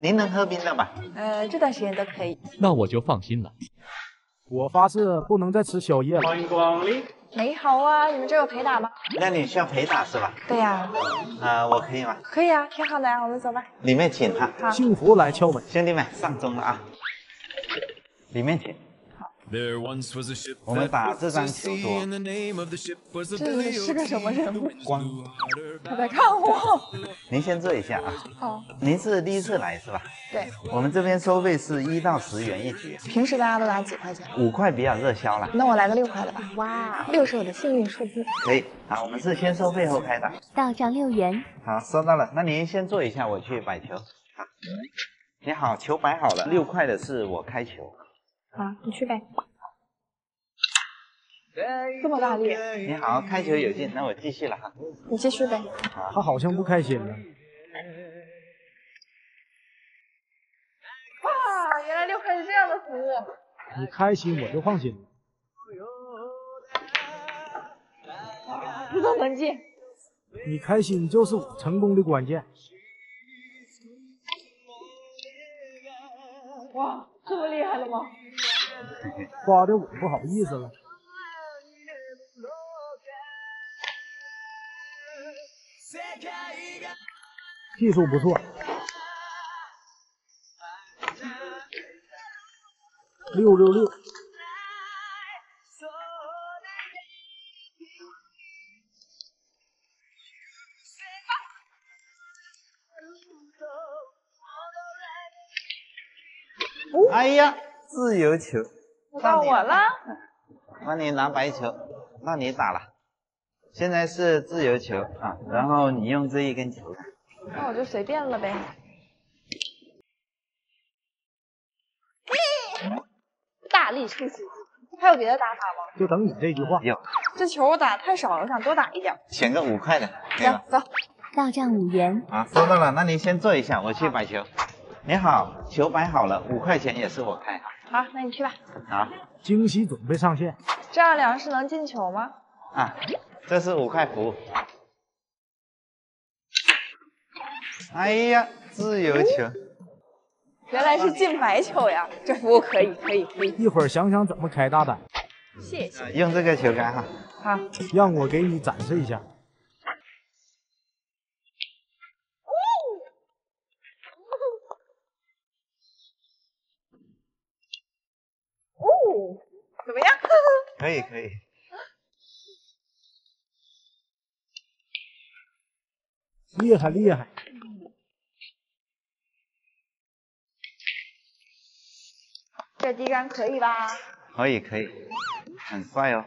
您能喝冰的吧？呃，这段时间都可以。那我就放心了。我发誓不能再吃宵夜了。欢迎光临。没好啊，你们这有陪打吗？那你需要陪打是吧？对呀、啊、我可以吗？可以啊，挺好的呀、我们走吧。里面请哈。好，幸福来敲门。兄弟们上钟了啊！里面请。There once was a ship 我们 that 打这 to 张球 sea, 桌 and the name of the ship was the 这是个什么人物？光，他在看我。您先坐一下啊。好，您是第一次来是吧？对，我们这边收费是一到十元一局，平时大家都打几块钱？五块比较热销了。那我来个六块的吧。哇，六是我的幸运数字。可以，好，我们是先收费后开打。到账六元，好，收到了。那您先坐一下，我去摆球。好，你好，球摆好了，六块的是我开球。好，你去呗。这么大力，你好，开球有劲，那我继续了哈。你继续呗。他好像不开心了。哇，原来六块是这样的服务。你开心我就放心了。这都能进。你开心就是我成功的关键。哇，这么厉害了吗？夸的我不好意思了。技术不错。六六六，哎呀，自由球，到我了。那你拿白球，那你打了。现在是自由球啊，然后你用这一根球。那我就随便了呗。大力出奇迹，还有别的打法吗？就等你这句话。有，这球我打得太少了，我想多打一点。选个五块的，行，走。到账五元，啊，收到了，那你先坐一下，我去摆球。你好，球摆好了，五块钱也是我开哈。好，那你去吧。好惊喜准备上线。这样量是能进球吗？啊，这是五块服务。哎呀，自由球，原来是进白球呀，这服务可以，可以，可以。一会儿想想怎么开大单，谢谢。啊用这个球杆哈。好，让我给你展示一下。哦，怎么样？可以可以。厉害厉害，这低杆可以吧？可以可以，很帅哦。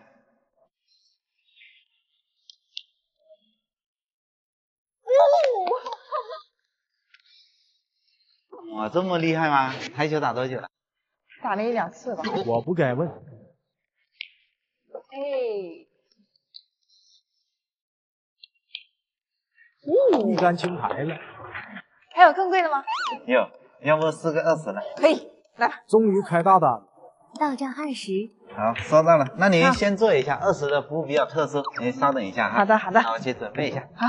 哇，这么厉害吗？台球打多久了？打了一两次吧。我不该问。哎，一杆清牌了，还有更贵的吗？有，要不四个二十的？可以，来吧。终于开大单了。到账二十，好，收到了。那您先坐一下，二十的服务比较特殊，您稍等一下哈。好的好的那我去准备一下。好。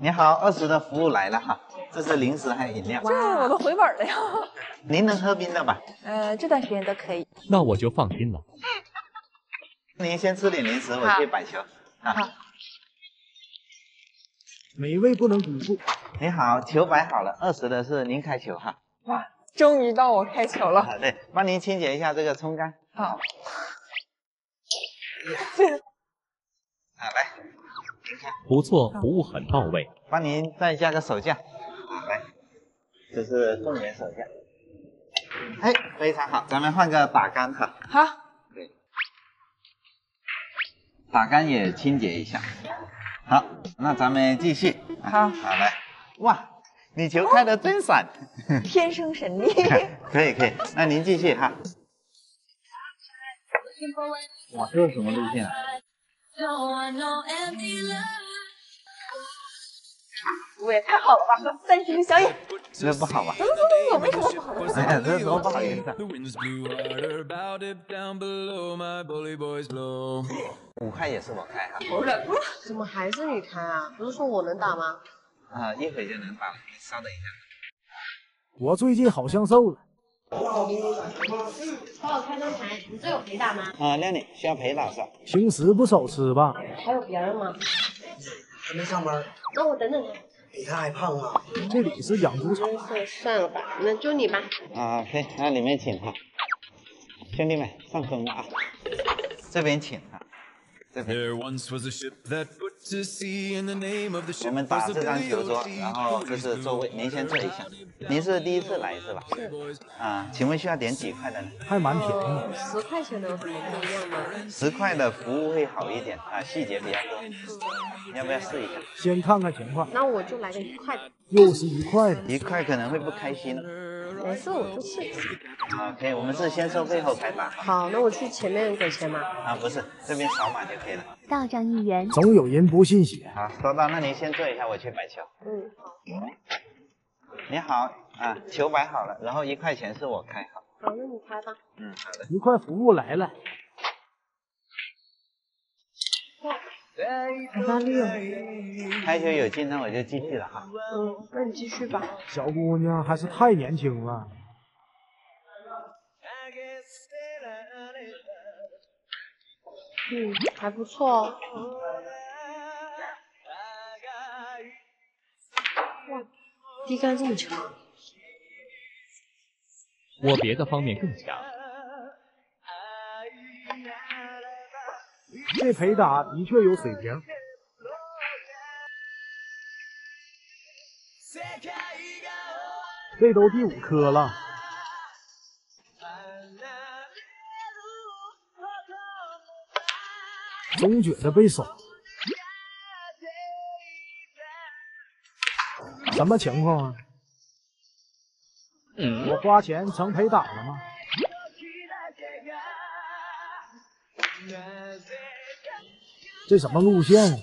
你好，二十的服务来了哈，这是零食还有饮料。这我都回本了呀。您能喝冰的吧？呃，这段时间都可以。那我就放心了。您先吃点零食，我好去摆球。啊好，美味不能辜负。你好，球摆好了，二十的是您开球哈。哇，终于到我开球了。好，对，帮您清洁一下这个冲杆。好，好，来，不错，服务很到位。帮您再加个手架。这是动员手下。哎，非常好，咱们换个打杆哈。好，对打杆也清洁一下。好，那咱们继续。好好来，哇，你球开的真闪。天生神力。可以可以，那您继续哈。哇，这是什么路线啊？服务也太好了吧！暂时宵夜。这不好吧？走走走走，为什么不哎呀，这多不好意思。五块也是我开哈。怎么还是你开啊？不是说我能打吗？啊，一会就能打了，你稍等一下。我最近好像瘦了。帮我开灯牌，你这有陪打吗？啊，靓女需要陪打是吧？平时不少吃吧？还有别人吗？还没上班，那我等等他。你看还胖啊？这里是养猪场，算算了吧，那就你吧。啊，可以，那里面请哈。兄弟们上分了啊！这边请哈，这边。我们打这张球桌，然后这是座位，您先坐一下。您是第一次来是吧？是。啊，请问需要点几块的呢？还蛮便宜。十块钱的有什么不一样吗？十块的服务会好一点啊，细节比较多。你要不要试一下？先看看情况，那我就来个一块的。又是一块的。一块可能会不开心没事，我就试一试。啊。可以，我们是先收费后开打。好，那我去前面给钱吗？啊，不是，这边扫码就可以了。到账一元。总有人不信邪。好，收到，那您先坐一下，我去摆球。嗯，好。你好啊，球摆好了，然后一块钱是我开好。好，那你开吧。嗯，好的。一块服务来了，好大力哦。开球有劲，那我就继续了哈。嗯，那你继续吧。小姑娘还是太年轻了。嗯，还不错哦。哇，低杆这么强。我别的方面更强。这陪打的确有水平。这都第五颗了，总觉得被守。什么情况啊？我花钱成陪打了吗？这什么路线啊？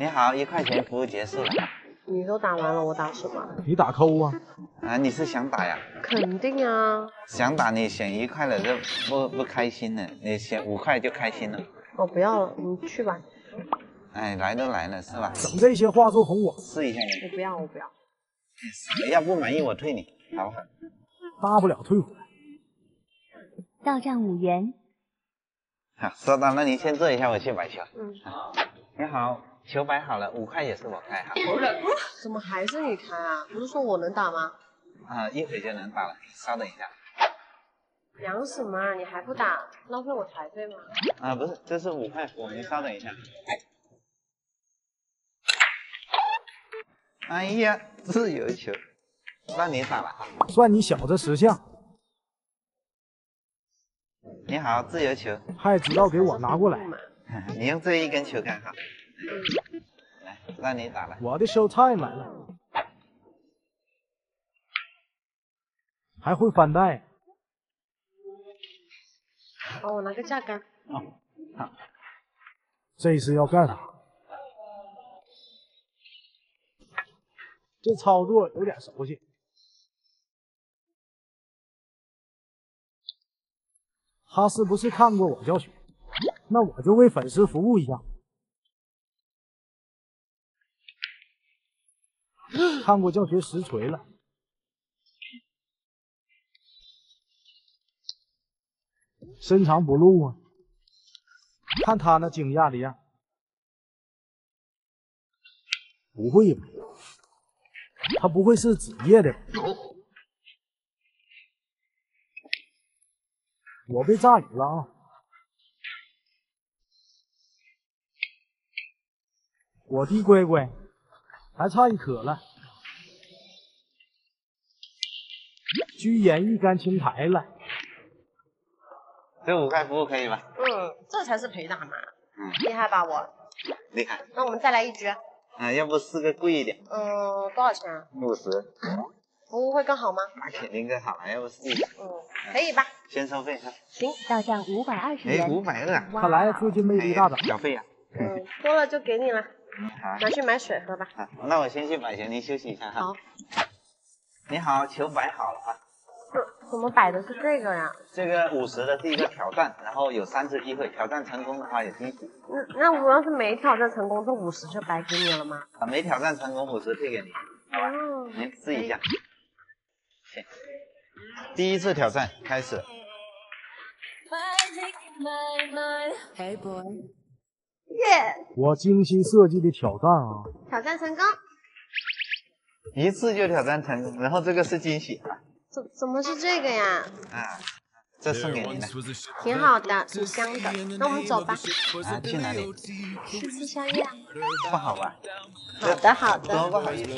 你好，一块钱服务结束了。你都打完了，我打什么？你打扣啊？啊，你是想打呀？肯定啊。想打你选一块了就不不开心了，你选五块就开心了。我不要了，你去吧。哎，来都来了是吧？整这些话术哄我，试一下你，我不要，我不要。要不满意我退你，好不好？大不了退回来。到账五元。好，收到，那您先坐一下，我去摆球。嗯。好你好，球摆好了，五块也是我开哈。怎么还是你开啊？不是说我能打吗？啊，一会就能打了，稍等一下。凉什么啊？你还不打，浪费我台费吗？啊，不是，这是五块服务，您稍等一下。哎呀，自由球，那你打了哈。算你小子识相，你好，自由球，还知道给我拿过来。你用这一根球杆哈。来，让你打了。我的 show time 来了，还会翻带。帮我拿个架杆。好，这是要干啥？这操作有点熟悉。他是不是看过我教学？那我就为粉丝服务一下。看过教学实锤了。深藏不露啊！看他那惊讶的样，不会吧？他不会是职业的吧？我被炸鱼了啊！我的乖乖，还差一颗了，居然一杆清台了。这五块服务可以吧？嗯，这才是陪打嘛。嗯，厉害吧我？厉害。那我们再来一局。啊，要不四个贵一点？嗯，多少钱啊？五十。服务会更好吗？那肯定更好了，要不试一下？嗯，可以吧？先收费哈。行，到账五百二十哎，元。五百二啊！看来最近魅力大涨。小费呀。嗯，多了就给你了，好。拿去买水喝吧。好，那我先去摆球，您休息一下哈。好。你好，球摆好了啊。这怎么摆的是这个呀？这个五十的是一个挑战，然后有三次机会，挑战成功的话有惊喜。那那我要是没挑战成功，这五十就白给你了吗？啊，没挑战成功五十退给你，好吧？哦，您试一下。第一次挑战开始，耶！我精心设计的挑战啊，挑战成功，一次就挑战成功，然后这个是惊喜怎怎么是这个呀？啊，这送给你的。挺好的，挺香的。那我们走吧，啊，去哪里？去吃宵夜啊。不好吧？好的，好的。多不好意思。